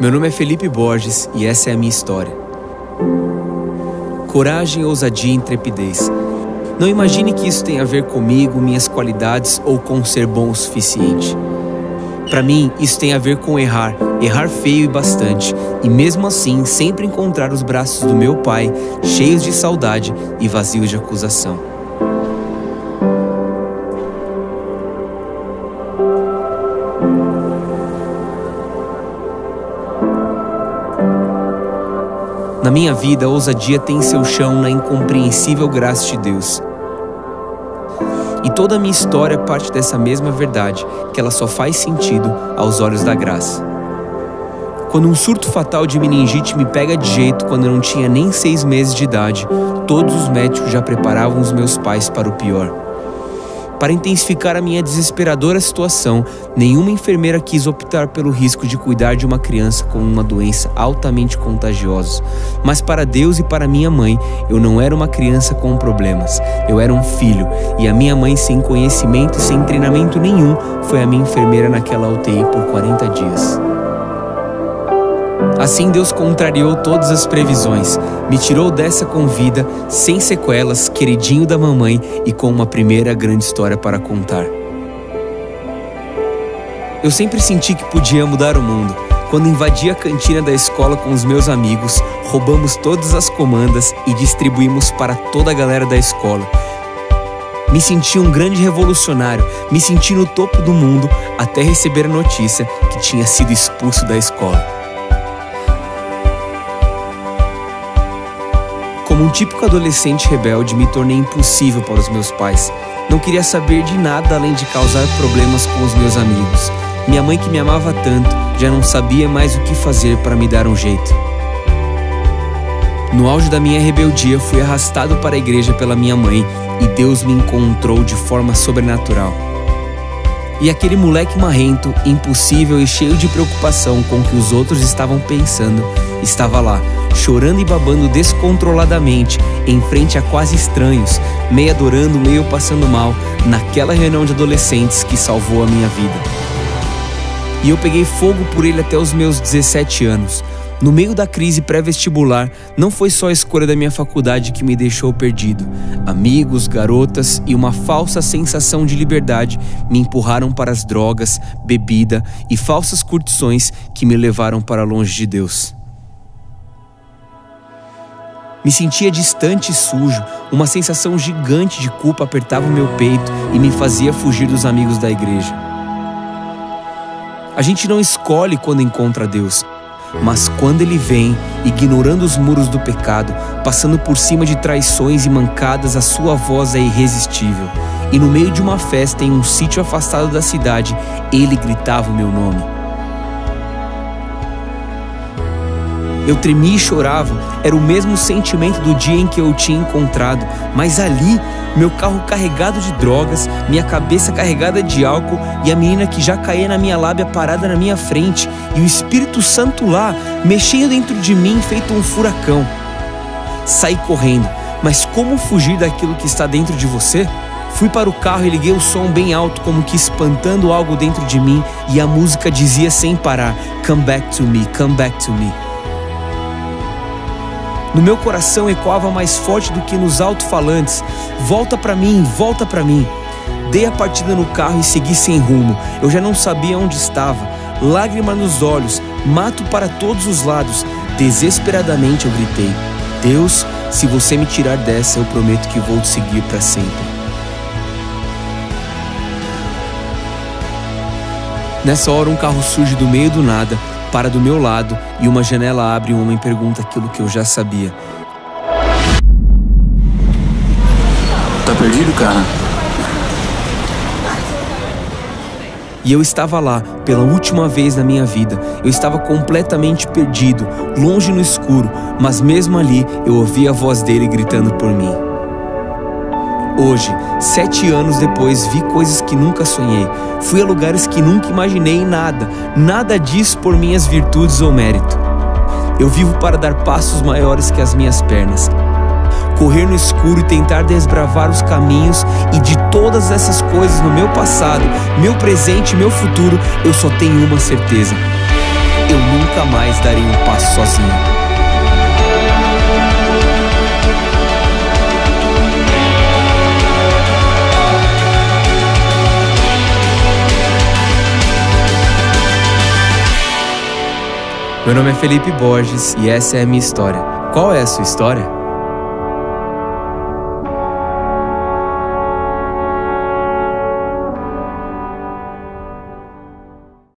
Meu nome é Felipe Borges e essa é a minha história. Coragem, ousadia e intrepidez. Não imagine que isso tem a ver comigo, minhas qualidades ou com ser bom o suficiente. Para mim, isso tem a ver com errar, errar feio e bastante, e mesmo assim sempre encontrar os braços do meu pai cheios de saudade e vazios de acusação. Na minha vida, a ousadia tem seu chão na incompreensível graça de Deus. E toda a minha história parte dessa mesma verdade, que ela só faz sentido aos olhos da graça. Quando um surto fatal de meningite me pega de jeito quando eu não tinha nem seis meses de idade, todos os médicos já preparavam os meus pais para o pior. Para intensificar a minha desesperadora situação, nenhuma enfermeira quis optar pelo risco de cuidar de uma criança com uma doença altamente contagiosa. Mas para Deus e para minha mãe, eu não era uma criança com problemas. Eu era um filho, e a minha mãe, sem conhecimento e sem treinamento nenhum, foi a minha enfermeira naquela UTI por 40 dias. Assim Deus contrariou todas as previsões, me tirou dessa com vida, sem sequelas, queridinho da mamãe e com uma primeira grande história para contar. Eu sempre senti que podia mudar o mundo. Quando invadi a cantina da escola com os meus amigos, roubamos todas as comandas e distribuímos para toda a galera da escola. Me senti um grande revolucionário, me senti no topo do mundo até receber a notícia que tinha sido expulso da escola. Como um típico adolescente rebelde, me tornei impossível para os meus pais. Não queria saber de nada além de causar problemas com os meus amigos. Minha mãe, que me amava tanto, já não sabia mais o que fazer para me dar um jeito. No auge da minha rebeldia, fui arrastado para a igreja pela minha mãe e Deus me encontrou de forma sobrenatural. E aquele moleque marrento, impossível e cheio de preocupação com o que os outros estavam pensando, estava lá, chorando e babando descontroladamente em frente a quase estranhos, meio adorando, meio passando mal, naquela reunião de adolescentes que salvou a minha vida. E eu peguei fogo por ele até os meus 17 anos. No meio da crise pré-vestibular, não foi só a escolha da minha faculdade que me deixou perdido. Amigos, garotas e uma falsa sensação de liberdade me empurraram para as drogas, bebida e falsas curtições que me levaram para longe de Deus. Me sentia distante e sujo, uma sensação gigante de culpa apertava o meu peito e me fazia fugir dos amigos da igreja. A gente não escolhe quando encontra Deus, mas quando ele vem, ignorando os muros do pecado, passando por cima de traições e mancadas, a sua voz é irresistível. E no meio de uma festa em um sítio afastado da cidade, ele gritava o meu nome. Eu tremia e chorava, era o mesmo sentimento do dia em que eu tinha encontrado, mas ali, meu carro carregado de drogas, minha cabeça carregada de álcool e a menina que já caía na minha lábia parada na minha frente e o Espírito Santo lá, mexendo dentro de mim feito um furacão. Saí correndo, mas como fugir daquilo que está dentro de você? Fui para o carro e liguei o som bem alto, como que espantando algo dentro de mim, e a música dizia sem parar: Come back to me, come back to me. No meu coração ecoava mais forte do que nos alto-falantes: Volta para mim, volta para mim. Dei a partida no carro e segui sem rumo. Eu já não sabia onde estava. Lágrima nos olhos, mato para todos os lados. Desesperadamente eu gritei: Deus, se você me tirar dessa, eu prometo que vou te seguir para sempre. Nessa hora, um carro surge do meio do nada, para do meu lado e uma janela abre e um homem pergunta aquilo que eu já sabia. Tá perdido, cara? E eu estava lá pela última vez na minha vida. Eu estava completamente perdido, longe no escuro, mas mesmo ali eu ouvi a voz dele gritando por mim. Hoje, sete anos depois, vi coisas que nunca sonhei. Fui a lugares que nunca imaginei nada, nada disso por minhas virtudes ou mérito. Eu vivo para dar passos maiores que as minhas pernas. Correr no escuro e tentar desbravar os caminhos, e de todas essas coisas no meu passado, meu presente e meu futuro, eu só tenho uma certeza: eu nunca mais darei um passo sozinho. Meu nome é Felipe Borges e essa é a minha história. Qual é a sua história?